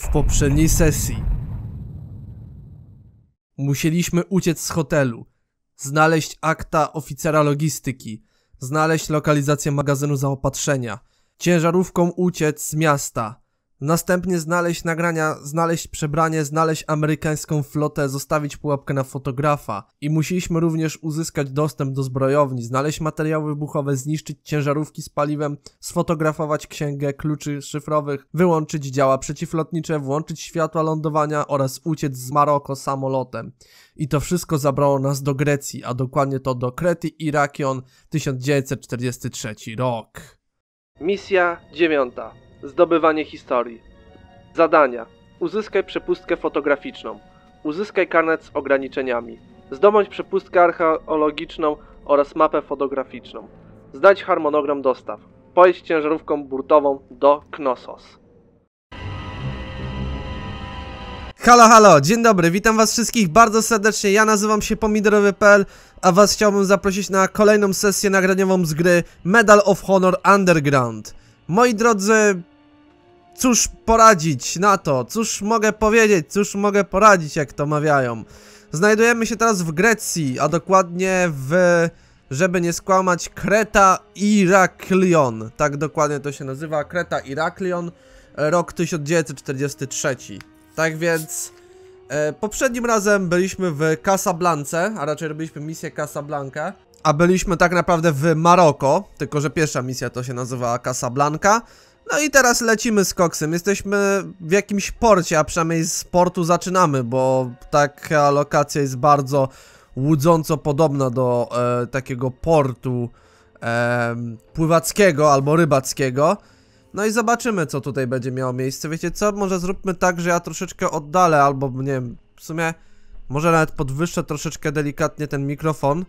w poprzedniej sesji. Musieliśmy uciec z hotelu, znaleźć akta oficera logistyki, znaleźć lokalizację magazynu zaopatrzenia, ciężarówką uciec z miasta, następnie znaleźć nagrania, znaleźć przebranie, znaleźć amerykańską flotę, zostawić pułapkę na fotografa i musieliśmy również uzyskać dostęp do zbrojowni, znaleźć materiały wybuchowe, zniszczyć ciężarówki z paliwem, sfotografować księgę kluczy szyfrowych, wyłączyć działa przeciwlotnicze, włączyć światła lądowania oraz uciec z Maroko samolotem. I to wszystko zabrało nas do Grecji, a dokładnie to do Krety Irakion 1943 rok. Misja dziewiąta. Zdobywanie historii. Zadania. Uzyskaj przepustkę fotograficzną. Uzyskaj karnet z ograniczeniami. Zdobądź przepustkę archeologiczną oraz mapę fotograficzną. Zdać harmonogram dostaw. Pojedź ciężarówką burtową do Knossos. Halo, halo, dzień dobry, witam was wszystkich bardzo serdecznie, ja nazywam się Pomidorowy.pl, a was chciałbym zaprosić na kolejną sesję nagraniową z gry Medal of Honor Underground. Moi drodzy, cóż poradzić na to, cóż mogę powiedzieć, cóż mogę poradzić, jak to mawiają. Znajdujemy się teraz w Grecji, a dokładnie w, żeby nie skłamać, Kreta Iraklion. Tak dokładnie to się nazywa, Kreta Iraklion, rok 1943. Tak więc... E, poprzednim razem byliśmy w Casablance, a raczej robiliśmy misję Casablanca, a byliśmy tak naprawdę w Maroko, tylko że pierwsza misja to się nazywała Casablanca. No i teraz lecimy z koksem. Jesteśmy w jakimś porcie, a przynajmniej z portu zaczynamy, bo taka lokacja jest bardzo łudząco podobna do e, takiego portu e, pływackiego albo rybackiego. No i zobaczymy, co tutaj będzie miało miejsce. Wiecie co? Może zróbmy tak, że ja troszeczkę oddalę, albo nie wiem, w sumie może nawet podwyższę troszeczkę delikatnie ten mikrofon.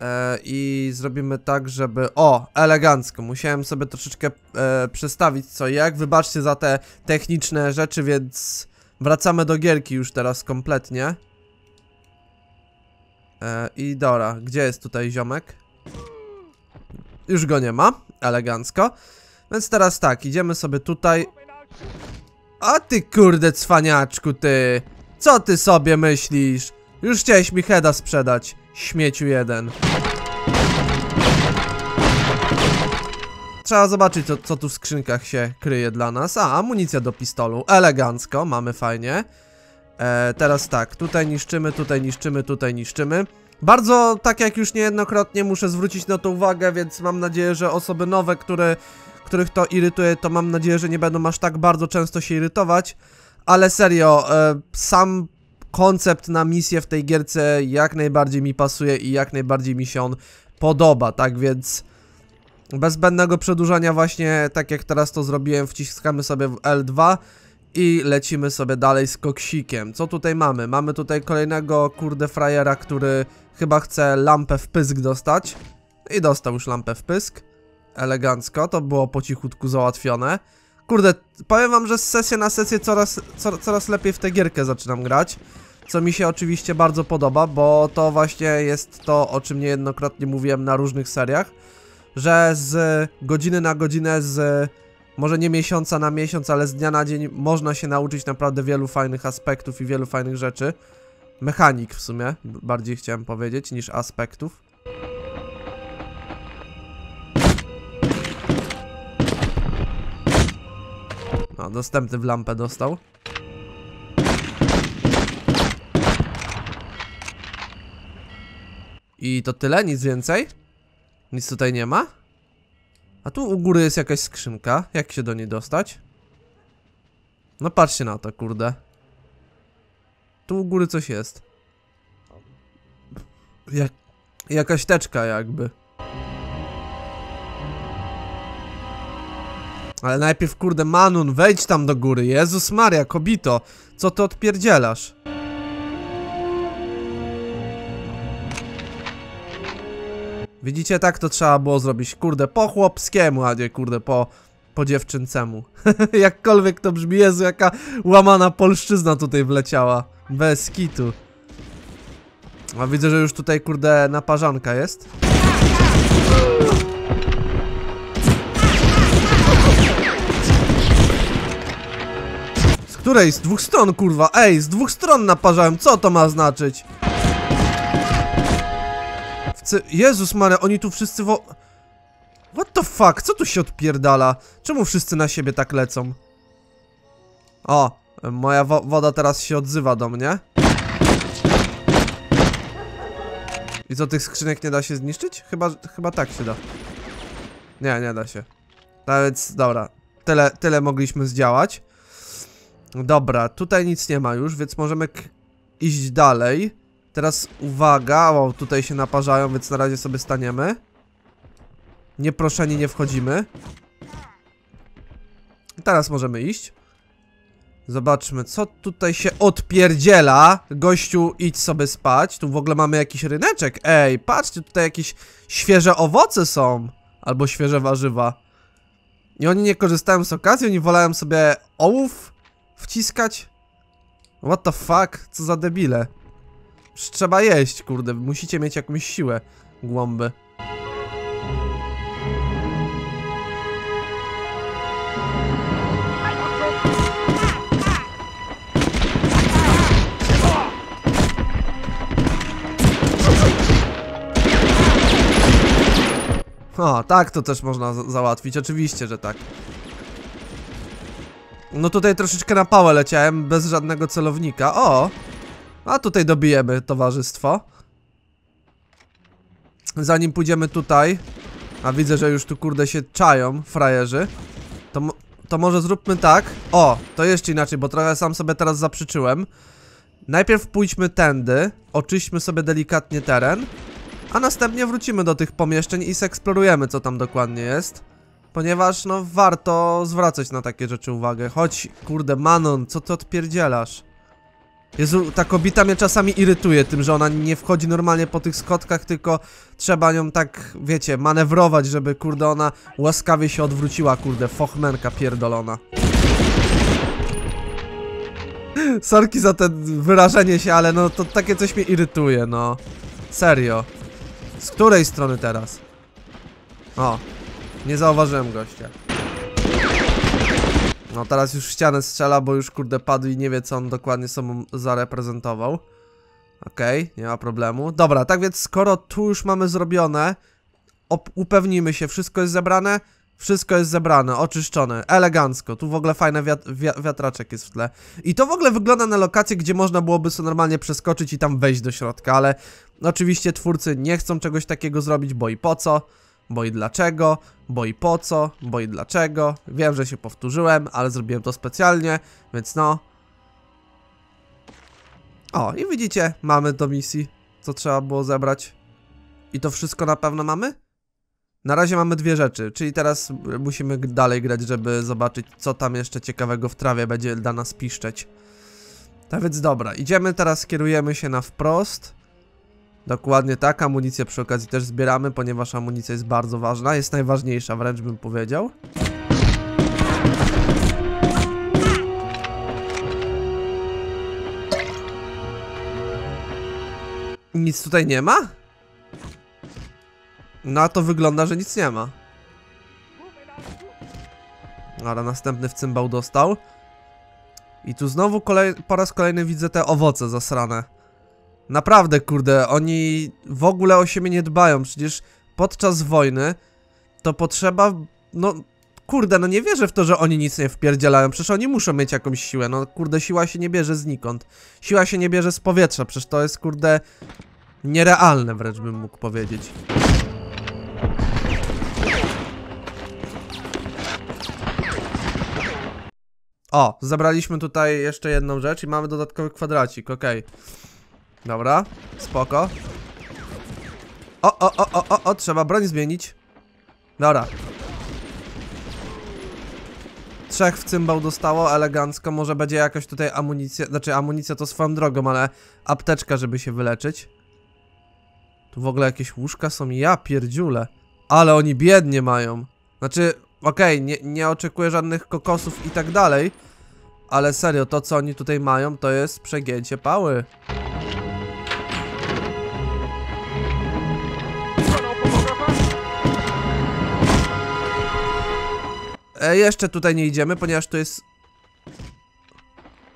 E, I zrobimy tak, żeby... O, elegancko. Musiałem sobie troszeczkę e, przestawić co jak. Wybaczcie za te techniczne rzeczy, więc wracamy do gierki już teraz kompletnie. E, I Dora, gdzie jest tutaj ziomek? Już go nie ma. Elegancko. Więc teraz tak, idziemy sobie tutaj. A ty kurde cwaniaczku ty. Co ty sobie myślisz? Już chciałeś mi heada sprzedać. Śmieciu jeden. Trzeba zobaczyć, co, co tu w skrzynkach się kryje dla nas. A, amunicja do pistolu. Elegancko, mamy fajnie. E, teraz tak, tutaj niszczymy, tutaj niszczymy, tutaj niszczymy. Bardzo, tak jak już niejednokrotnie, muszę zwrócić na to uwagę, więc mam nadzieję, że osoby nowe, które, których to irytuje, to mam nadzieję, że nie będą aż tak bardzo często się irytować. Ale serio, e, sam koncept na misję w tej gierce jak najbardziej mi pasuje i jak najbardziej mi się on podoba, tak więc bez zbędnego przedłużania właśnie tak jak teraz to zrobiłem, wciskamy sobie w L2 i lecimy sobie dalej z koksikiem. Co tutaj mamy? Mamy tutaj kolejnego kurde frajera, który chyba chce lampę w pysk dostać. I dostał już lampę w pysk. Elegancko, to było po cichutku załatwione. Kurde, powiem wam, że z sesji na sesję coraz, coraz lepiej w tę gierkę zaczynam grać co mi się oczywiście bardzo podoba, bo to właśnie jest to, o czym niejednokrotnie mówiłem na różnych seriach, że z godziny na godzinę, z może nie miesiąca na miesiąc, ale z dnia na dzień można się nauczyć naprawdę wielu fajnych aspektów i wielu fajnych rzeczy. Mechanik w sumie, bardziej chciałem powiedzieć, niż aspektów. No, dostępny w lampę dostał. I to tyle, nic więcej? Nic tutaj nie ma? A tu u góry jest jakaś skrzynka. Jak się do niej dostać? No patrzcie na to, kurde. Tu u góry coś jest. Jak... Jakaś teczka jakby. Ale najpierw, kurde, Manun, wejdź tam do góry. Jezus Maria, kobito. Co ty odpierdzielasz? Widzicie, tak to trzeba było zrobić, kurde, po chłopskiemu, a nie kurde, po, po dziewczyncemu. Jakkolwiek to brzmi, Jezu, jaka łamana polszczyzna tutaj wleciała. Bez kitu. A widzę, że już tutaj, kurde, naparzanka jest. której? Z dwóch stron, kurwa. Ej, z dwóch stron naparzałem. Co to ma znaczyć? W cy... Jezus Maria, oni tu wszyscy wo... What the fuck? Co tu się odpierdala? Czemu wszyscy na siebie tak lecą? O, moja wo woda teraz się odzywa do mnie. I co, tych skrzynek nie da się zniszczyć? Chyba, chyba tak się da. Nie, nie da się. No więc, dobra. Tyle, tyle mogliśmy zdziałać. Dobra, tutaj nic nie ma już, więc możemy iść dalej. Teraz uwaga, o, tutaj się naparzają, więc na razie sobie staniemy. Nieproszeni nie wchodzimy. Teraz możemy iść. Zobaczmy, co tutaj się odpierdziela. Gościu, idź sobie spać. Tu w ogóle mamy jakiś ryneczek. Ej, patrzcie, tutaj jakieś świeże owoce są. Albo świeże warzywa. I oni nie korzystają z okazji, oni wolają sobie ołów wciskać. What the fuck? Co za debile. Trzeba jeść, kurde. Musicie mieć jakąś siłę, głąby. O, tak to też można załatwić, oczywiście, że tak. No tutaj troszeczkę na pałę leciałem, bez żadnego celownika. O! A tutaj dobijemy towarzystwo. Zanim pójdziemy tutaj, a widzę, że już tu kurde się czają, frajerzy, to, to może zróbmy tak. O, to jeszcze inaczej, bo trochę sam sobie teraz zaprzyczyłem. Najpierw pójdźmy tędy, oczyśćmy sobie delikatnie teren. A następnie wrócimy do tych pomieszczeń i seksplorujemy co tam dokładnie jest Ponieważ no warto zwracać na takie rzeczy uwagę Chodź, kurde, Manon, co ty odpierdzielasz? Jezu, ta kobieta mnie czasami irytuje tym, że ona nie wchodzi normalnie po tych skotkach, tylko trzeba nią tak, wiecie, manewrować, żeby kurde ona łaskawie się odwróciła, kurde, fochmenka pierdolona. Sorki za to wyrażenie się, ale no to takie coś mnie irytuje, no. Serio. Z której strony teraz? O, nie zauważyłem gościa. No teraz już ścianę strzela, bo już kurde padł i nie wie co on dokładnie sobą zareprezentował. Okej, okay, nie ma problemu. Dobra, tak więc skoro tu już mamy zrobione, upewnimy się, wszystko jest zebrane, wszystko jest zebrane, oczyszczone, elegancko. Tu w ogóle fajny wiat wiatraczek jest w tle. I to w ogóle wygląda na lokację, gdzie można byłoby sobie normalnie przeskoczyć i tam wejść do środka, ale oczywiście twórcy nie chcą czegoś takiego zrobić, bo i po co, bo i dlaczego, bo i po co, bo i dlaczego. Wiem, że się powtórzyłem, ale zrobiłem to specjalnie, więc no. O, i widzicie, mamy do misji, co trzeba było zebrać. I to wszystko na pewno mamy? Na razie mamy dwie rzeczy, czyli teraz musimy dalej grać, żeby zobaczyć, co tam jeszcze ciekawego w trawie będzie dla nas piszczeć. Tak więc dobra, idziemy teraz, kierujemy się na wprost. Dokładnie tak, amunicję przy okazji też zbieramy, ponieważ amunicja jest bardzo ważna, jest najważniejsza wręcz bym powiedział. Nic tutaj nie ma? No to wygląda, że nic nie ma. Ale następny w cymbał dostał. I tu znowu kolej, po raz kolejny widzę te owoce zasrane. Naprawdę, kurde, oni w ogóle o siebie nie dbają. Przecież podczas wojny to potrzeba, no... Kurde, no nie wierzę w to, że oni nic nie wpierdzielają. Przecież oni muszą mieć jakąś siłę. No kurde, siła się nie bierze znikąd. Siła się nie bierze z powietrza. Przecież to jest, kurde, nierealne wręcz bym mógł powiedzieć. O, zabraliśmy tutaj jeszcze jedną rzecz i mamy dodatkowy kwadracik, okej. Okay. Dobra, spoko. O, o, o, o, o, o, trzeba broń zmienić. Dobra. Trzech w cymbał dostało, elegancko. Może będzie jakaś tutaj amunicja, znaczy amunicja to swoją drogą, ale apteczka, żeby się wyleczyć. Tu w ogóle jakieś łóżka są, ja pierdziule. Ale oni biednie mają. Znaczy, okej, okay, nie, nie oczekuję żadnych kokosów i tak dalej. Ale serio, to co oni tutaj mają, to jest przegięcie pały. E, jeszcze tutaj nie idziemy, ponieważ to jest...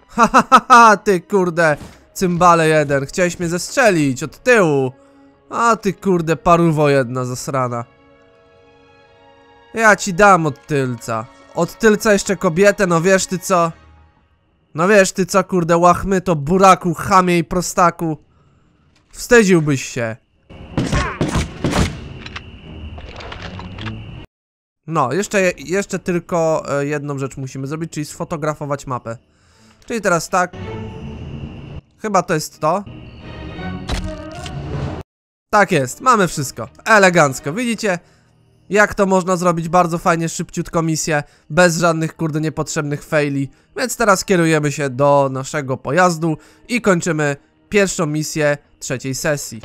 Ha, ha, ha, ha, ty kurde, cymbale jeden, chciałeś mnie zestrzelić od tyłu. A ty kurde, paruwo jedna zasrana. Ja ci dam od tylca. Od tylca jeszcze kobietę, no wiesz ty co? No wiesz ty co, kurde, łachmy to buraku, chamie i prostaku. Wstydziłbyś się. No, jeszcze, jeszcze tylko e, jedną rzecz musimy zrobić, czyli sfotografować mapę. Czyli teraz tak. Chyba to jest to. Tak jest, mamy wszystko. Elegancko, widzicie? Jak to można zrobić bardzo fajnie, szybciutko misję, bez żadnych kurde niepotrzebnych faili. Więc teraz kierujemy się do naszego pojazdu i kończymy pierwszą misję trzeciej sesji.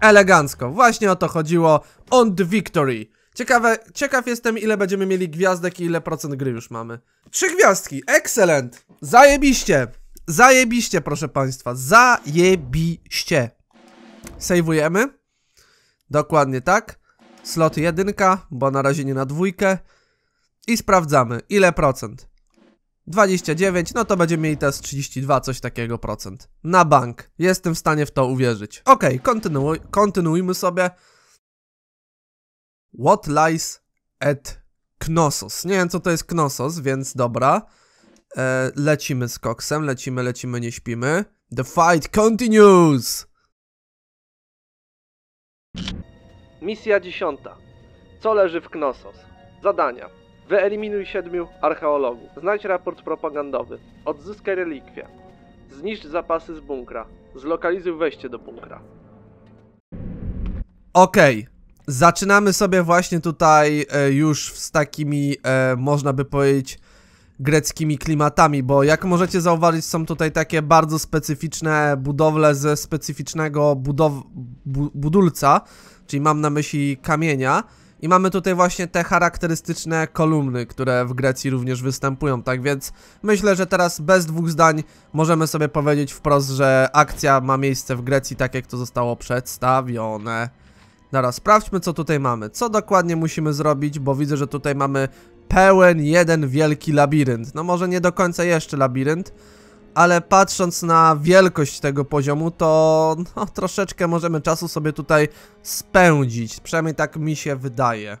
Elegancko, właśnie o to chodziło. On the victory. Ciekawe, ciekaw jestem ile będziemy mieli gwiazdek i ile procent gry już mamy. Trzy gwiazdki, excellent. Zajebiście. Zajebiście, proszę państwa. Zajebiście. Sejwujemy. Dokładnie tak. Slot jedynka, bo na razie nie na dwójkę. I sprawdzamy, ile procent. 29, no to będziemy mieli teraz 32, coś takiego procent. Na bank. Jestem w stanie w to uwierzyć. Ok, kontynuuj, kontynuujmy sobie. What lies at Knossos. Nie wiem, co to jest Knossos, więc dobra. E, lecimy z koksem, lecimy, lecimy, nie śpimy. The fight continues! Misja dziesiąta. Co leży w Knossos? Zadania. Wyeliminuj siedmiu archeologów. Znajdź raport propagandowy. Odzyskaj relikwie. Zniszcz zapasy z bunkra. Zlokalizuj wejście do bunkra. Okej. Zaczynamy sobie właśnie tutaj e, już z takimi, e, można by powiedzieć, greckimi klimatami, bo jak możecie zauważyć są tutaj takie bardzo specyficzne budowle ze specyficznego budow bu budulca, czyli mam na myśli kamienia i mamy tutaj właśnie te charakterystyczne kolumny, które w Grecji również występują, tak więc myślę, że teraz bez dwóch zdań możemy sobie powiedzieć wprost, że akcja ma miejsce w Grecji tak jak to zostało przedstawione. Dobra, sprawdźmy co tutaj mamy. Co dokładnie musimy zrobić, bo widzę, że tutaj mamy pełen jeden wielki labirynt. No może nie do końca jeszcze labirynt, ale patrząc na wielkość tego poziomu, to no, troszeczkę możemy czasu sobie tutaj spędzić. Przynajmniej tak mi się wydaje.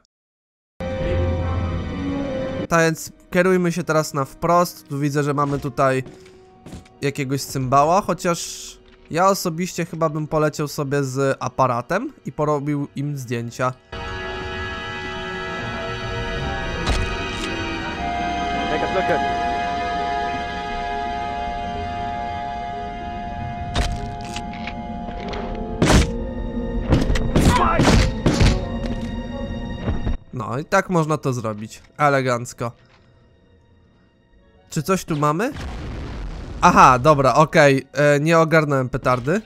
Tak więc kierujmy się teraz na wprost. Tu widzę, że mamy tutaj jakiegoś cymbała, chociaż ja osobiście chyba bym poleciał sobie z aparatem i porobił im zdjęcia. No i tak można to zrobić. Elegancko. Czy coś tu mamy? Aha, dobra, okej. e, Nie ogarnąłem petardy.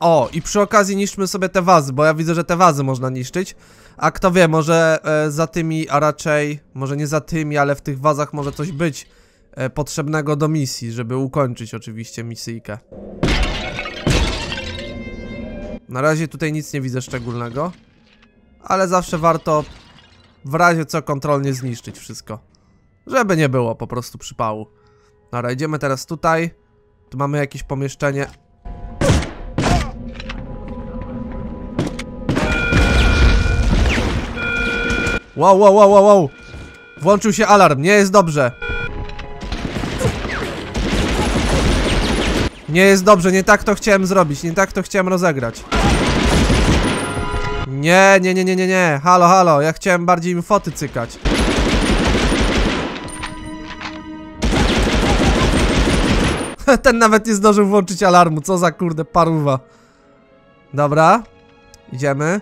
O, i przy okazji niszczmy sobie te wazy, bo ja widzę, że te wazy można niszczyć. A kto wie, może e, za tymi, a raczej, może nie za tymi, ale w tych wazach może coś być e, potrzebnego do misji, żeby ukończyć oczywiście misyjkę. Na razie tutaj nic nie widzę szczególnego. Ale zawsze warto w razie co kontrolnie zniszczyć wszystko. Żeby nie było po prostu przypału. Dobra, idziemy teraz tutaj. Tu mamy jakieś pomieszczenie. Wow, wow, wow, wow, wow. Włączył się alarm, nie jest dobrze. Nie jest dobrze, nie tak to chciałem zrobić, nie tak to chciałem rozegrać. Nie, nie, nie, nie, nie, nie. Halo, halo, ja chciałem bardziej im foty cykać. Ten nawet nie zdążył włączyć alarmu, co za kurde paruwa. Dobra, idziemy.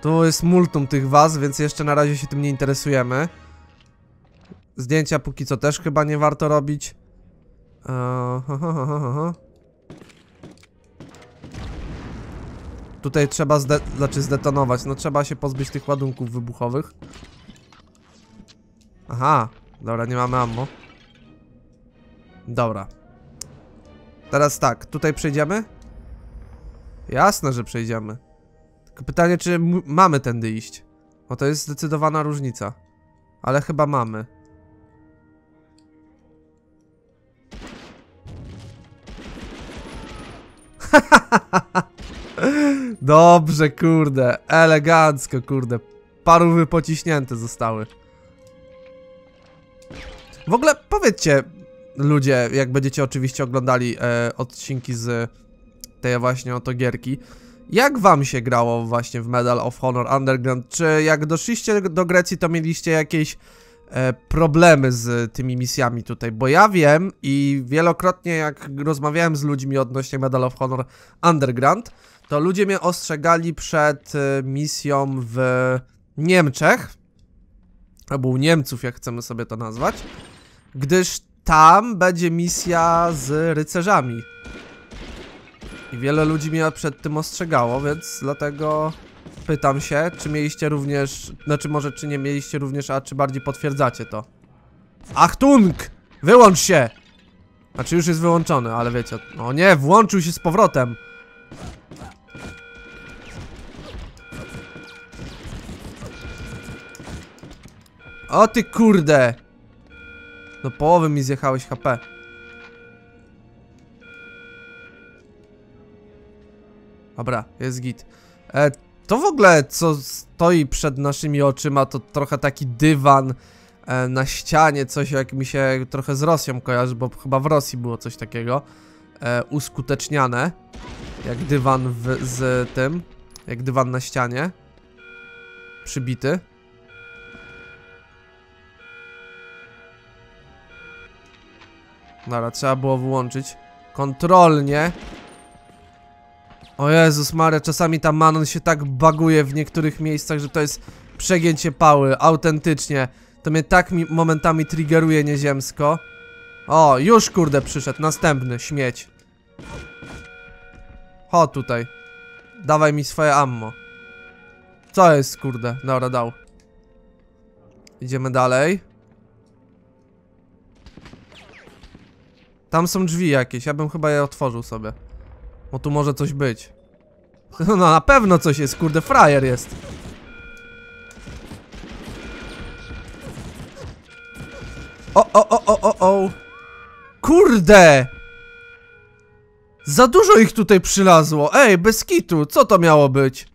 Tu jest multum tych was, więc jeszcze na razie się tym nie interesujemy. Zdjęcia póki co też chyba nie warto robić. Ha. Tutaj trzeba zde znaczy zdetonować, no trzeba się pozbyć tych ładunków wybuchowych. Aha, dobra, nie mamy ammo. Dobra. Teraz tak, tutaj przejdziemy? Jasne, że przejdziemy. Tylko pytanie, czy mamy tędy iść? Bo to jest zdecydowana różnica. Ale chyba mamy. Dobrze, kurde. Elegancko, kurde. Parówy pociśnięte zostały. W ogóle, powiedzcie, ludzie, jak będziecie oczywiście oglądali e, odcinki z tej właśnie oto gierki, jak wam się grało właśnie w Medal of Honor Underground? Czy jak doszliście do Grecji, to mieliście jakieś e, problemy z tymi misjami tutaj? Bo ja wiem i wielokrotnie jak rozmawiałem z ludźmi odnośnie Medal of Honor Underground, to ludzie mnie ostrzegali przed e, misją w Niemczech, albo u Niemców, jak chcemy sobie to nazwać, gdyż tam będzie misja z rycerzami. I wiele ludzi mnie przed tym ostrzegało, więc dlatego pytam się, czy mieliście również, znaczy może czy nie mieliście również, a czy bardziej potwierdzacie to. Achtung! Wyłącz się! Znaczy już jest wyłączony, ale wiecie, no nie, włączył się z powrotem. O ty kurde! Do połowy mi zjechałeś HP. Dobra, jest git. E, to w ogóle, co stoi przed naszymi oczyma, to trochę taki dywan e, na ścianie, coś jak mi się trochę z Rosją kojarzy, bo chyba w Rosji było coś takiego e, uskuteczniane. Jak dywan w, z tym, jak dywan na ścianie. Przybity. Dobra, trzeba było wyłączyć. Kontrolnie. O Jezus Maria, czasami ta Manon się tak baguje w niektórych miejscach, że to jest przegięcie pały, autentycznie. To mnie tak mi momentami triggeruje nieziemsko. O, już kurde przyszedł, następny, śmieć. Ho tutaj. Dawaj mi swoje ammo. Co jest kurde? Dobra, dał. Idziemy dalej. Tam są drzwi jakieś, ja bym chyba je otworzył sobie. Bo tu może coś być. No na pewno coś jest, kurde, frajer jest. O, o, o, o, o, o. Kurde! Za dużo ich tutaj przylazło. Ej, bez kitu, co to miało być?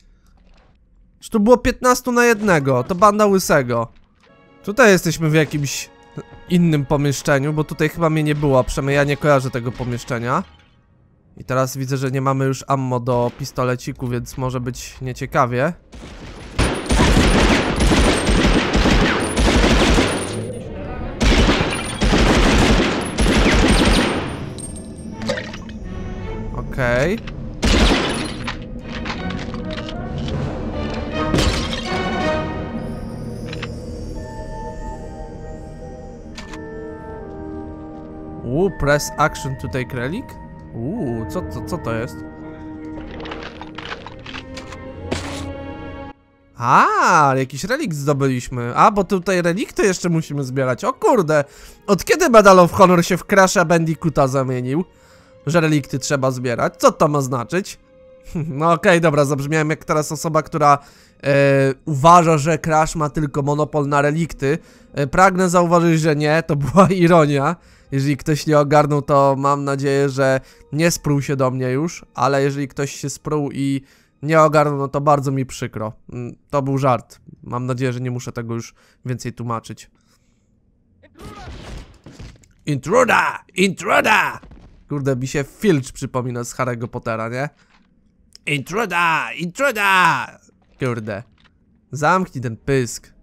Czy to było 15 na jednego? To banda łysego. Tutaj jesteśmy w jakimś innym pomieszczeniu, bo tutaj chyba mnie nie było, przynajmniej ja nie kojarzę tego pomieszczenia. I teraz widzę, że nie mamy już ammo do pistoleciku, więc może być nieciekawie. Okej. Okay. Uuu, press action to take relic? Uuu, co, co, co to jest? A, jakiś relikt zdobyliśmy. A, bo tutaj relikty jeszcze musimy zbierać. O kurde, od kiedy Medal of Honor się w Crash'a Bandicoota zamienił? Że relikty trzeba zbierać. Co to ma znaczyć? No okej, okay, dobra, zabrzmiałem jak teraz osoba, która e, uważa, że Crash ma tylko monopol na relikty. E, pragnę zauważyć, że nie, to była ironia. Jeżeli ktoś nie ogarnął, to mam nadzieję, że nie sprół się do mnie już, ale jeżeli ktoś się sprół i nie ogarnął, no to bardzo mi przykro. Mm, to był żart. Mam nadzieję, że nie muszę tego już więcej tłumaczyć. Intruda! Intruda! Kurde, mi się Filch przypomina z Harry'ego Pottera, nie? Intruda! Intruda! Kurde. Zamknij ten pysk.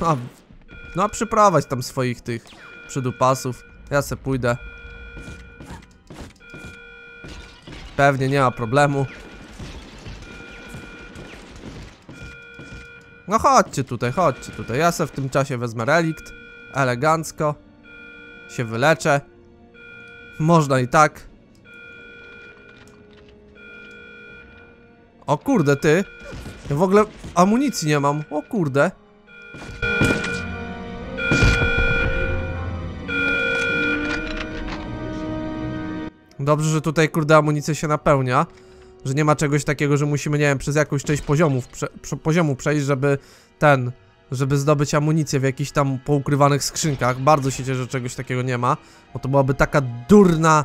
No, no przyprowadź tam swoich tych przydupasów. Ja se pójdę. Pewnie nie ma problemu. No chodźcie tutaj, chodźcie tutaj. Ja se w tym czasie wezmę relikt. Elegancko. Się wyleczę. Można i tak. O kurde, ty. Ja w ogóle amunicji nie mam. O kurde. Dobrze, że tutaj kurde amunicja się napełnia Że nie ma czegoś takiego, że musimy, nie wiem, przez jakąś część poziomów, prze, poziomu przejść, żeby ten żeby zdobyć amunicję w jakichś tam poukrywanych skrzynkach. Bardzo się cieszę, że czegoś takiego nie ma, bo to byłaby taka durna...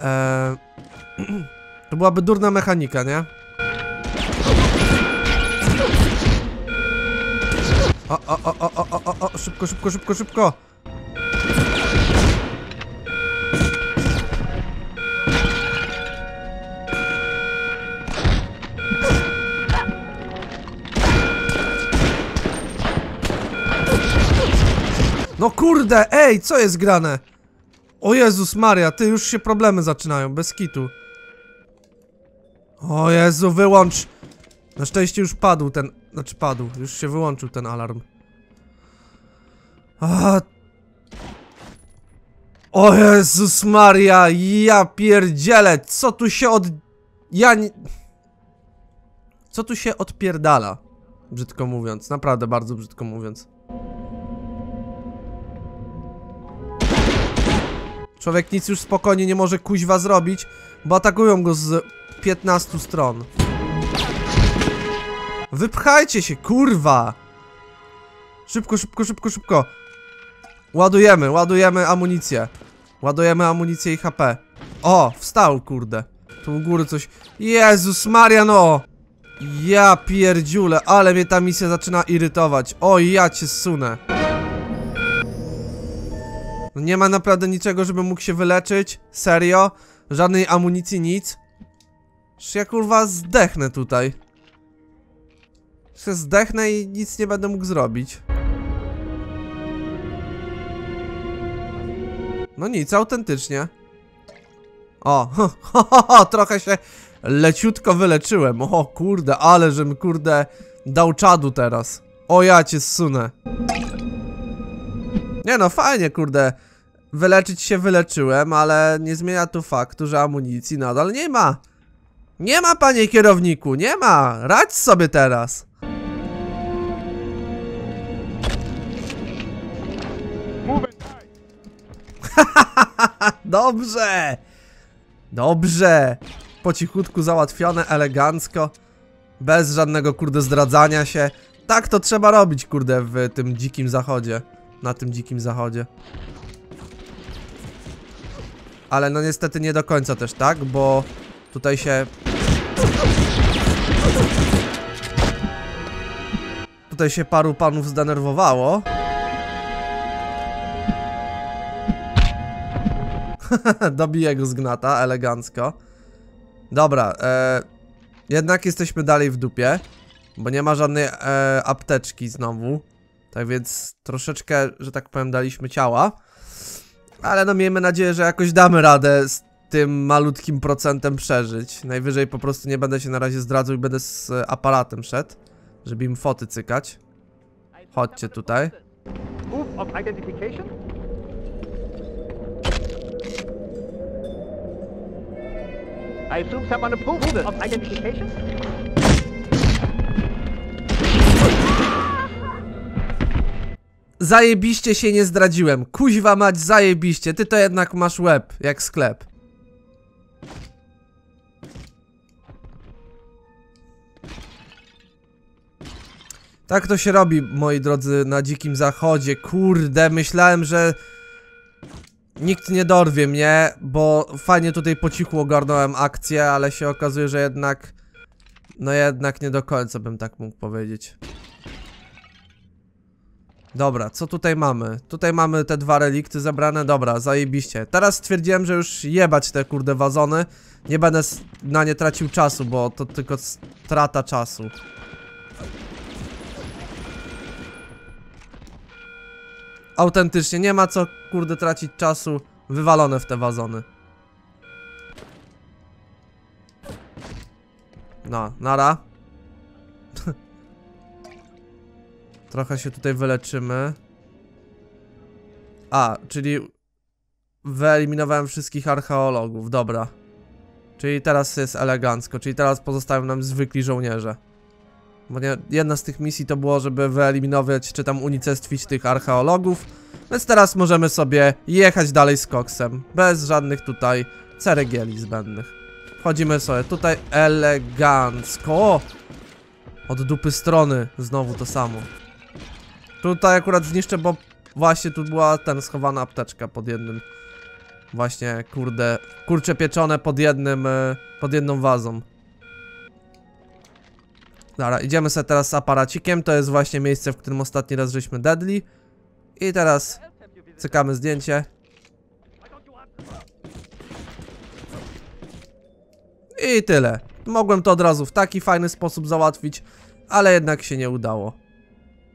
E, to byłaby durna mechanika, nie? O, o, o, o, o, o, o, o, szybko, szybko, szybko, szybko! Kurde, ej, co jest grane? O Jezus Maria, ty już się problemy zaczynają, bez kitu. O Jezu, wyłącz. Na szczęście już padł ten, znaczy padł, już się wyłączył ten alarm. A... O Jezus Maria, ja pierdzielę, co tu się od... Ja nie... Co tu się odpierdala? Brzydko mówiąc, naprawdę bardzo brzydko mówiąc. Człowiek nic już spokojnie nie może kuźwa zrobić, bo atakują go z 15 stron. Wypchajcie się, kurwa! Szybko, szybko, szybko, szybko. Ładujemy, ładujemy amunicję. Ładujemy amunicję i HP. O, wstał, kurde. Tu u góry coś... Jezus Maria, no! Ja pierdziule, ale mnie ta misja zaczyna irytować. O, ja cię sunę. No nie ma naprawdę niczego, żeby mógł się wyleczyć. Serio? Żadnej amunicji, nic. Czy ja kurwa zdechnę tutaj. Się zdechnę i nic nie będę mógł zrobić. No nic, autentycznie. O, ho, ho, ho, trochę się leciutko wyleczyłem. O kurde, ale żem kurde dał czadu teraz. O ja cię zsunę. Nie no, fajnie kurde. Wyleczyć się wyleczyłem, ale nie zmienia to faktu, że amunicji nadal nie ma. Nie ma, panie kierowniku, nie ma. Radź sobie teraz. Dobrze! Dobrze! Po cichutku załatwione, elegancko. Bez żadnego kurde zdradzania się. Tak to trzeba robić kurde w tym dzikim zachodzie. Na tym dzikim zachodzie. Ale no niestety nie do końca też tak, bo tutaj się... Tutaj się paru panów zdenerwowało. Dobiję go z gnata, elegancko. Dobra, e, jednak jesteśmy dalej w dupie, bo nie ma żadnej e, apteczki znowu. Tak więc troszeczkę, że tak powiem, daliśmy ciała. Ale no miejmy nadzieję, że jakoś damy radę z tym malutkim procentem przeżyć. Najwyżej po prostu nie będę się na razie zdradzał i będę z e, aparatem szedł, żeby im foty cykać. Chodźcie tutaj. I assume someone approved of identification? Zajebiście się nie zdradziłem. Kuźwa mać, zajebiście. Ty to jednak masz łeb, jak sklep. Tak to się robi, moi drodzy, na dzikim zachodzie. Kurde, myślałem, że nikt nie dorwie mnie, bo fajnie tutaj po cichu ogarnąłem akcję, ale się okazuje, że jednak... No jednak nie do końca bym tak mógł powiedzieć. Dobra, co tutaj mamy? Tutaj mamy te dwa relikty zebrane, dobra, zajebiście. Teraz stwierdziłem, że już jebać te kurde wazony. Nie będę na nie tracił czasu, bo to tylko strata czasu. Autentycznie, nie ma co kurde tracić czasu. Wywalone w te wazony. No, nara. Trochę się tutaj wyleczymy. A, czyli wyeliminowałem wszystkich archeologów, dobra. Czyli teraz jest elegancko, czyli teraz pozostają nam zwykli żołnierze. Bo nie, jedna z tych misji to było, żeby wyeliminować, czy tam unicestwić tych archeologów. Więc teraz możemy sobie jechać dalej z koksem. Bez żadnych tutaj ceregieli zbędnych. Wchodzimy sobie tutaj elegancko. Od dupy strony znowu to samo. Tutaj akurat zniszczę, bo właśnie tu była ten schowana apteczka pod jednym. Właśnie, kurde, kurcze pieczone pod jednym, y, pod jedną wazą. Dobra, idziemy sobie teraz z aparacikiem, to jest właśnie miejsce, w którym ostatni raz żeśmy deadli. I teraz cykamy zdjęcie. I tyle. Mogłem to od razu w taki fajny sposób załatwić, ale jednak się nie udało.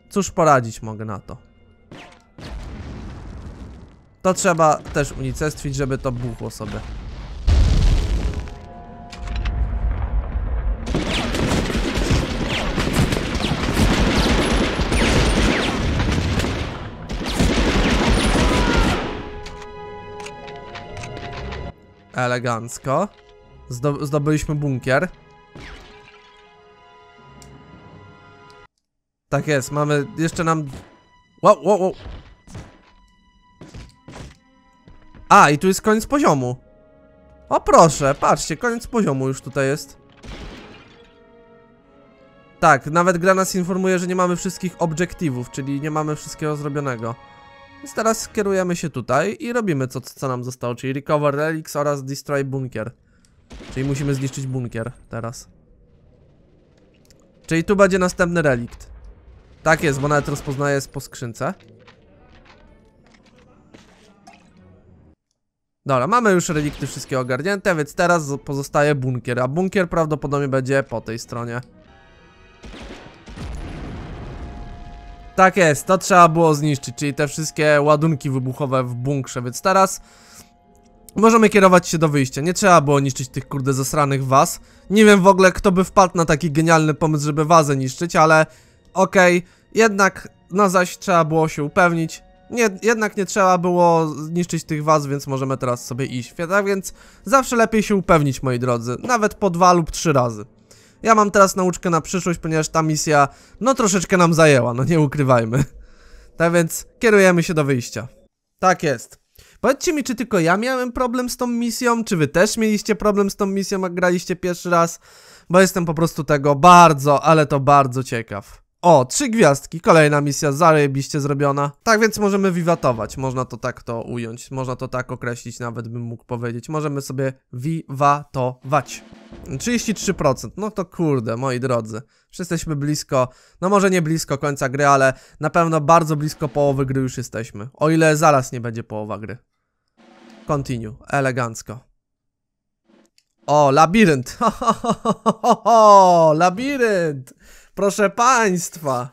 Cóż poradzić mogę na to. To trzeba też unicestwić, żeby to buchło sobie. Elegancko. Zdo zdobyliśmy bunkier. Tak jest, mamy jeszcze nam... Wow, wow, wow. A, i tu jest koniec poziomu. O proszę, patrzcie, koniec poziomu już tutaj jest. Tak, nawet gra nas informuje, że nie mamy wszystkich obiektywów, czyli nie mamy wszystkiego zrobionego. Więc teraz kierujemy się tutaj i robimy co, co nam zostało, czyli Recover Relics oraz Destroy Bunkier. Czyli musimy zniszczyć bunkier teraz. Czyli tu będzie następny relikt. Tak jest, bo nawet rozpoznaje po skrzynce. Dobra, mamy już relikty wszystkie ogarnięte, więc teraz pozostaje bunkier, a bunkier prawdopodobnie będzie po tej stronie. Tak jest, to trzeba było zniszczyć, czyli te wszystkie ładunki wybuchowe w bunkrze, więc teraz możemy kierować się do wyjścia. Nie trzeba było niszczyć tych kurde zasranych was. Nie wiem w ogóle kto by wpadł na taki genialny pomysł, żeby wazę niszczyć, ale okej, jednak no zaś trzeba było się upewnić. Nie, jednak nie trzeba było zniszczyć tych waz, więc możemy teraz sobie iść. Tak więc zawsze lepiej się upewnić, moi drodzy. Nawet po dwa lub trzy razy. Ja mam teraz nauczkę na przyszłość, ponieważ ta misja, no troszeczkę nam zajęła, no nie ukrywajmy. Tak więc kierujemy się do wyjścia. Tak jest. Powiedzcie mi, czy tylko ja miałem problem z tą misją, czy wy też mieliście problem z tą misją, jak graliście pierwszy raz? Bo jestem po prostu tego bardzo, ale to bardzo ciekaw. O, trzy gwiazdki, kolejna misja zajebiście zrobiona. Tak więc możemy wiwatować, można to tak to ująć, można to tak określić, nawet bym mógł powiedzieć. Możemy sobie wiwatować. 33%, no to kurde, moi drodzy. Już jesteśmy blisko, no może nie blisko końca gry, ale na pewno bardzo blisko połowy gry już jesteśmy. O ile zaraz nie będzie połowa gry. Continue, elegancko. O, labirynt. Ho, ho, ho, ho, ho, labirynt. Proszę państwa.